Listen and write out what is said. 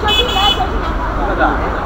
小心点小心点